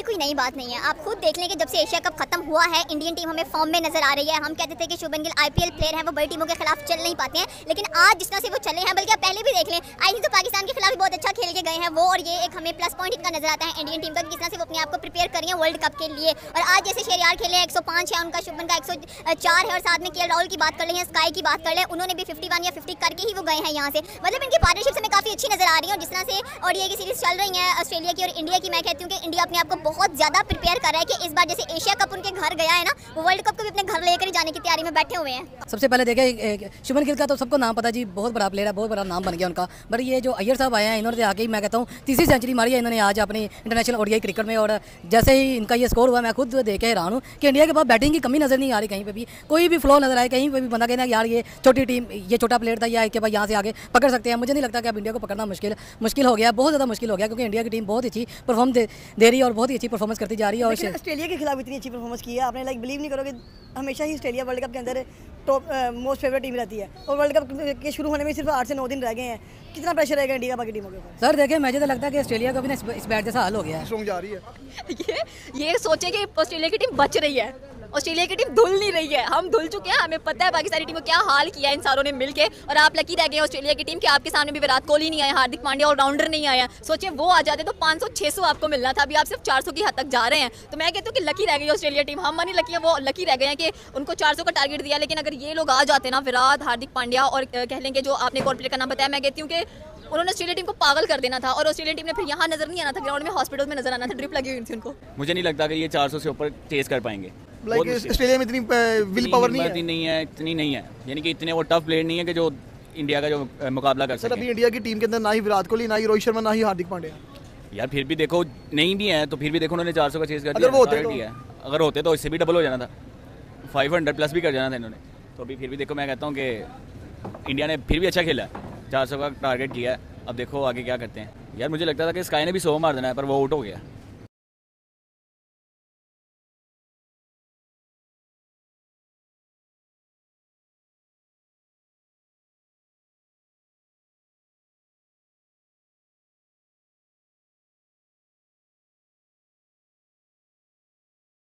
ये कोई नई बात नहीं है। आप खुद देख लें कि जब से एशिया कप खत्म हुआ है, इंडियन टीम हमें फॉर्म में नज़र आ रही है। हम कहते थे कि शुभन गिल आईपीएल प्लेयर हैं, वो बड़ी टीमों के खिलाफ चल नहीं पाते हैं। लेकिन आज जिस तरह से वो चले हैं, बल्कि आप पहले भी देख लें, आई थिंक तो पाकिस्तान के खिलाफ भी बहुत अच्छा खेल के गए हैं वो, और ये एक हमें प्लस पॉइंट इनका नज़र आता है इंडियन टीम का किस तरह से वो अपने आप प्रिपेयर कर वर्ल्ड कप के लिए। और आज जैसे शेरियार खेले हैं, एक है उनका शुभन का एक सौ चार है, और साथ में के राहुल की बात कर लें स्काई की बात कर लें, उन्होंने भी फिफ्टी या फिफ्टी करके ही वो गए हैं यहाँ से। मतलब इनकी पार्टनरशिप हमें काफ़ी अच्छी नज़र आ रही है, और जिस तरह से और ये सीरीज़ चल रही है ऑस्ट्रेलिया की और इंडिया की, मैं कहती हूँ कि इंडिया अपने आप को बहुत ज़्यादा प्रिपेयर कर रहा है कि इस बार जैसे एशिया कप उनके घर गया है ना, वो वर्ल्ड कप को भी अपने घर लेकर जाने की तैयारी में बैठे हुए हैं। सबसे पहले देखे शुभन गिल का तो सबको नाम पता जी, बहुत बड़ा प्लेयर है, बहुत बड़ा नाम बन गया उनका। बट ये जो अय्यर साहब आए हैं, इन्होंने आके ही मैं कहता हूँ, तीसरी सेंचुरी मारी है इन्होंने आज अपनी इंटरनेशनल ओडियाई क्रिकेट में। और जैसे ही इनका ये स्कोर हुआ, मैं खुद देख के हैरान हूँ कि इंडिया के पास बैटिंग की कमी नज़र नहीं आ रही कहीं पर भी। कोई भी फ्लो नज़र आए, कहीं पर भी बंदा कहना यार ये छोटी टीम ये छोटा प्लेयर था, या के बाद यहाँ से आगे पकड़ सकते हैं। मुझे नहीं लगता कि अब इंडिया को पकड़ना मुश्किल मुश्किल हो गया, बहुत ज़्यादा मुश्किल हो गया, क्योंकि इंडिया की टीम बहुत अच्छी परफॉर्म दे रही है और बहुत अच्छी परफॉर्मेंस करती जा रही है और ऑस्ट्रेलिया के खिलाफ इतनी अच्छी परफॉर्मेंस की है। आपने लाइक बिलीव नहीं करोगे हमेशा ही ऑस्ट्रेलिया वर्ल्ड कप के अंदर टॉप मोस्ट फेवरेट टीम रहती है। और वर्ल्ड कप के शुरू होने में सिर्फ़ आठ से नौ दिन रह गए हैं। कितना प्रेशर रहेगा इंडिया बाकी टीमों के ऊपर? सर देखिए मुझे तो लगता है कि ऑस्ट्रेलिया का भी ना इस बैट जैसा हाल हो गया है। जा रही है। ये ये सोचे कि ऑस्ट्रेलिया की टीम बच रही है। ऑस्ट्रेलिया की टीम धुल नहीं रही है। हम धुल चुके हैं। हमें पता है पाकिस्तानी टीम को क्या हाल किया इन सारों ने मिलके। और आप लकी रह गए ऑस्ट्रेलिया की टीम के। आपके सामने भी विराट कोहली नहीं आया हार्दिक पांड्या ऑलराउंडर नहीं आया सोचिए, वो आ जाते तो 500 600 आपको मिलना था। अभी आप सिर्फ़ 400 की हद तक जा रहे हैं। तो मैं कहती हूँ कि लकी रह गई ऑस्ट्रेलिया टीम। हम मनी लकी है, वो लकी रह गए हैं कि उनको 400 का टारगेट दिया। लेकिन अगर ये लोग आ जाते ना, विराट, हार्दिक पांड्या और कह लेंगे जो आपने प्लेयर का नाम बताया, मैं कहती हूँ कि उन्होंने ऑस्ट्रेलिया टीम को पागल कर देना था। और ऑस्ट्रेलिया टीम ने फिर यहाँ नज़र नहीं आना था ग्राउंड में हॉस्पिटल में नज़र आना था। ड्रिप लगी हुई थी उनको। मुझे नहीं लगता कि ये 400 से ऊपर चेस कर पाएँगे। लाइक ऑस्ट्रेलिया में इतनी विल पावर नहीं है। नहीं है इतनी नहीं है। यानी कि इतने वो टफ प्लेयर नहीं है कि जो इंडिया का जो मुकाबला कर सके। अभी इंडिया की टीम के अंदर ना ही विराट कोहली ना ही रोहित शर्मा ना ही हार्दिक पांड्या। यार फिर भी देखो नहीं भी है तो फिर भी देखो उन्होंने 400 का चेस कर दिया अगर वो होते तो। अगर होते तो इससे भी डबल हो जाना था। 500 प्लस भी कर जाना था इन्होंने। तो अभी फिर भी देखो मैं कहता हूँ कि इंडिया ने फिर भी अच्छा खेला है। चार सौ का टारगेट किया है। अब देखो आगे क्या करते हैं। यार मुझे लगता था कि स्काई ने भी सौ मार देना है पर वो आउट हो गया।